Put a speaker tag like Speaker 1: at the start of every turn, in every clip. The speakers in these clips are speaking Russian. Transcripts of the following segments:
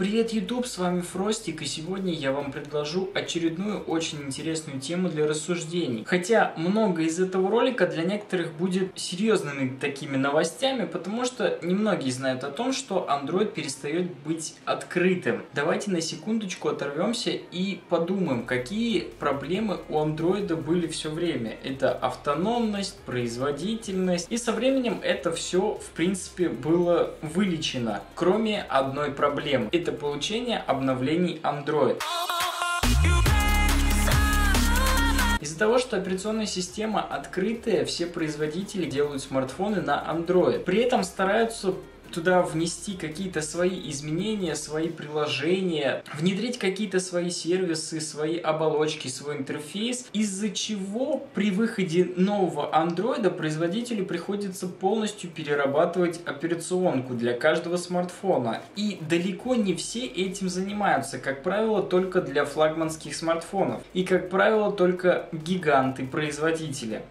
Speaker 1: Привет, YouTube, с вами Фростик, и сегодня я вам предложу очередную очень интересную тему для рассуждений. Хотя много из этого ролика для некоторых будет серьезными такими новостями, потому что немногие знают о том, что Android перестает быть открытым. Давайте на секундочку оторвемся и подумаем, какие проблемы у Android были все время. Это автономность, производительность, и со временем это все, в принципе, было вылечено, кроме одной проблемы. Это это получение обновлений Android. Из-за того, что операционная система открытая, все производители делают смартфоны на Android. При этом стараются туда внести какие-то свои изменения, свои приложения, внедрить какие-то свои сервисы, свои оболочки, свой интерфейс, из-за чего при выходе нового андроида производителю приходится полностью перерабатывать операционку для каждого смартфона. И далеко не все этим занимаются, как правило, только для флагманских смартфонов. И, как правило, только гиганты-производители.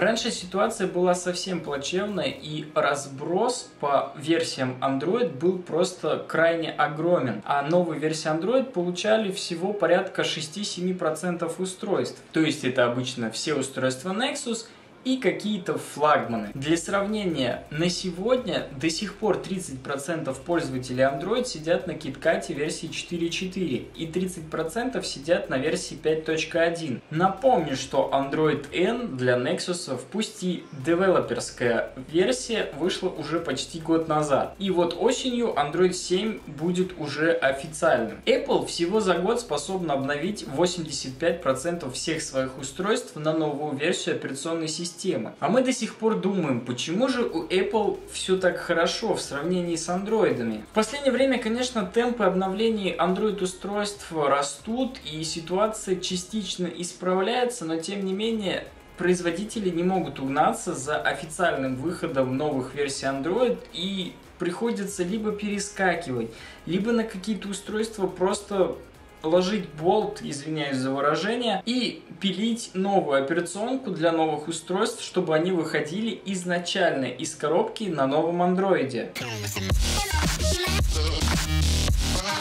Speaker 1: Раньше ситуация была совсем плачевная, и разброс по версиям Android был просто крайне огромен. А новые версии Android получали всего порядка 6-7% устройств. То есть это обычно все устройства Nexus и какие-то флагманы. Для сравнения, на сегодня до сих пор 30% пользователей Android сидят на KitKat версии 4.4 и 30% сидят на версии 5.1. Напомню, что Android N для Nexus, пусть и девелоперская версия, вышла уже почти год назад. И вот осенью Android 7 будет уже официальным. Apple всего за год способна обновить 85% всех своих устройств на новую версию операционной системы системы. А мы до сих пор думаем, почему же у Apple все так хорошо в сравнении с андроидами. В последнее время, конечно, темпы обновлений Android устройств растут и ситуация частично исправляется, но тем не менее производители не могут угнаться за официальным выходом новых версий Android и приходится либо перескакивать, либо на какие-то устройства просто ложить болт, извиняюсь за выражение, и пилить новую операционку для новых устройств, чтобы они выходили изначально из коробки на новом андроиде.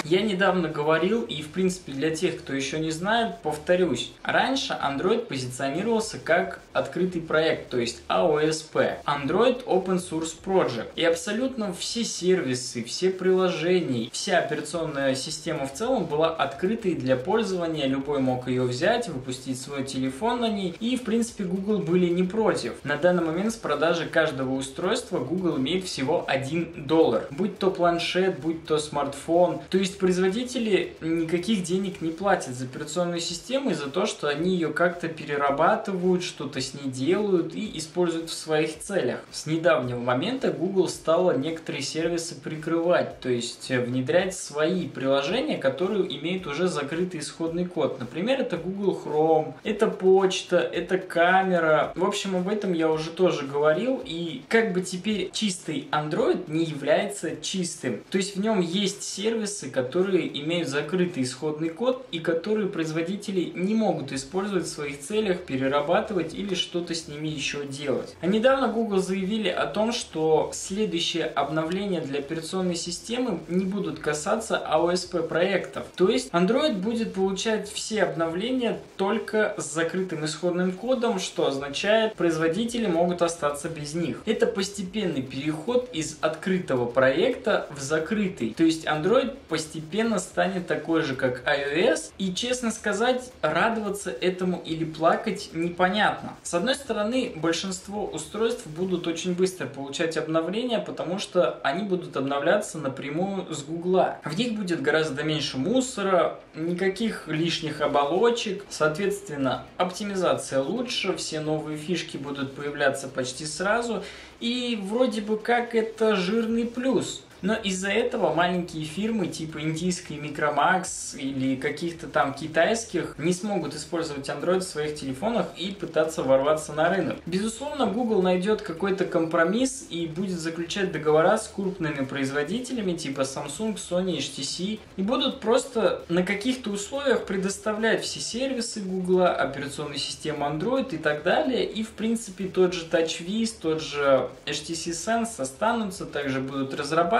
Speaker 1: Я недавно говорил, и в принципе для тех, кто еще не знает, повторюсь. Раньше Android позиционировался как открытый проект, то есть AOSP. Android Open Source Project. И абсолютно все сервисы, все приложения, вся операционная система в целом была открытой для пользования. Любой мог ее взять, выпустить свой телефон на ней. И в принципе Google были не против. На данный момент с продажи каждого устройства Google имеет всего 1 доллар. Будь то планшет, будь то смартфон. То есть производители никаких денег не платят за операционную систему и за то, что они ее как-то перерабатывают, что-то с ней делают и используют в своих целях. С недавнего момента Google стала некоторые сервисы прикрывать, то есть внедрять свои приложения, которые имеют уже закрытый исходный код. Например, это Google Chrome, это почта, это камера. В общем, об этом я уже тоже говорил. И как бы теперь чистый Android не является чистым. То есть в нем есть сервисы, которые имеют закрытый исходный код и которые производители не могут использовать в своих целях, перерабатывать или что-то с ними еще делать. А недавно Google заявили о том, что следующее обновление для операционной системы не будут касаться AOSP проектов. То есть Android будет получать все обновления только с закрытым исходным кодом, что означает, производители могут остаться без них. Это постепенный переход из открытого проекта в закрытый. То есть Android постепенно станет такой же, как iOS. И, честно сказать, радоваться этому или плакать непонятно. С одной стороны, большинство устройств будут очень быстро получать обновления, потому что они будут обновляться напрямую с Гугла. В них будет гораздо меньше мусора, никаких лишних оболочек, соответственно, оптимизация лучше, все новые фишки будут появляться почти сразу, и вроде бы как это жирный плюс. Но из-за этого маленькие фирмы типа индийской Micromax или каких-то там китайских не смогут использовать Android в своих телефонах и пытаться ворваться на рынок. Безусловно, Google найдет какой-то компромисс и будет заключать договора с крупными производителями типа Samsung, Sony, HTC и будут просто на каких-то условиях предоставлять все сервисы Google, операционную систему Android и так далее. И в принципе тот же TouchWiz, тот же HTC Sense останутся, также будут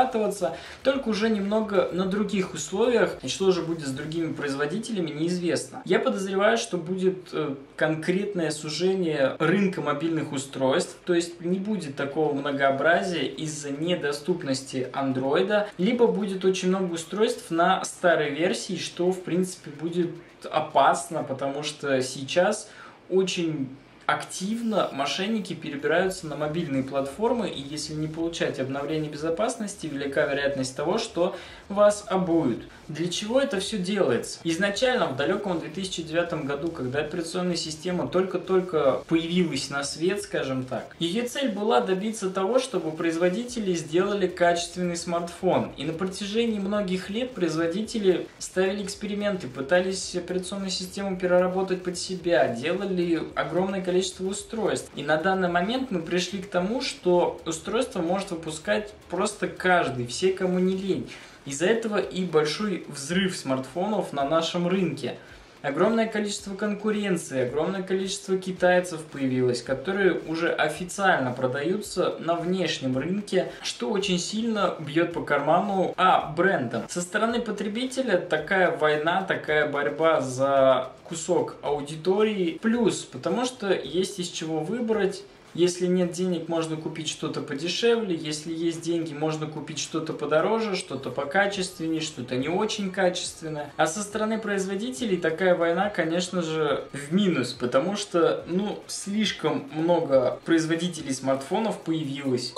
Speaker 1: разрабатываться, только уже немного на других условиях, и что же будет с другими производителями, неизвестно. Я подозреваю, что будет э, конкретное сужение рынка мобильных устройств, то есть не будет такого многообразия из-за недоступности андроида, либо будет очень много устройств на старой версии, что в принципе будет опасно, потому что сейчас очень активно мошенники перебираются на мобильные платформы, и если не получать обновление безопасности, велика вероятность того, что вас обуют. Для чего это все делается? Изначально, в далеком 2009 году, когда операционная система только-только появилась на свет, скажем так, ее цель была добиться того, чтобы производители сделали качественный смартфон. И на протяжении многих лет производители ставили эксперименты, пытались операционную систему переработать под себя, делали огромное количество количество устройств. И на данный момент мы пришли к тому, что устройство может выпускать просто каждый, все кому не лень. Из-за этого и большой взрыв смартфонов на нашем рынке – Огромное количество конкуренции, огромное количество китайцев появилось, которые уже официально продаются на внешнем рынке, что очень сильно бьет по карману а брендам. Со стороны потребителя такая война, такая борьба за кусок аудитории плюс, потому что есть из чего выбрать если нет денег, можно купить что-то подешевле. Если есть деньги, можно купить что-то подороже, что-то покачественнее, что-то не очень качественное. А со стороны производителей такая война, конечно же, в минус, потому что, ну, слишком много производителей смартфонов появилось.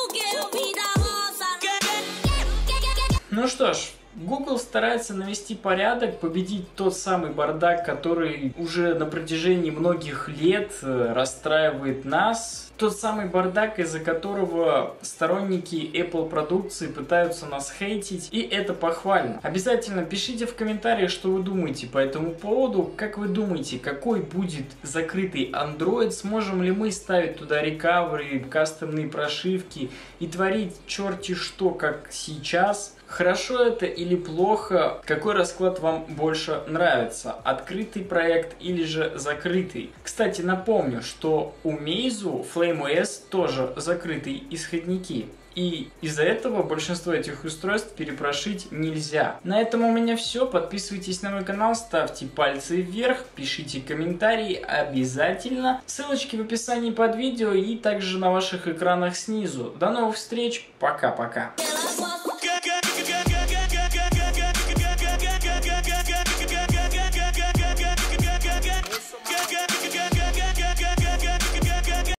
Speaker 1: Ну что ж, Google старается навести порядок, победить тот самый бардак, который уже на протяжении многих лет э, расстраивает нас. Тот самый бардак, из-за которого сторонники Apple продукции пытаются нас хейтить, и это похвально. Обязательно пишите в комментариях, что вы думаете по этому поводу. Как вы думаете, какой будет закрытый Android? Сможем ли мы ставить туда рекаверы, кастомные прошивки и творить черти что, как сейчас? Хорошо это или плохо? Какой расклад вам больше нравится? Открытый проект или же закрытый? Кстати, напомню, что у Meizu FlameOS тоже закрытые исходники. И из-за этого большинство этих устройств перепрошить нельзя. На этом у меня все. Подписывайтесь на мой канал, ставьте пальцы вверх, пишите комментарии обязательно. Ссылочки в описании под видео и также на ваших экранах снизу. До новых встреч. Пока-пока.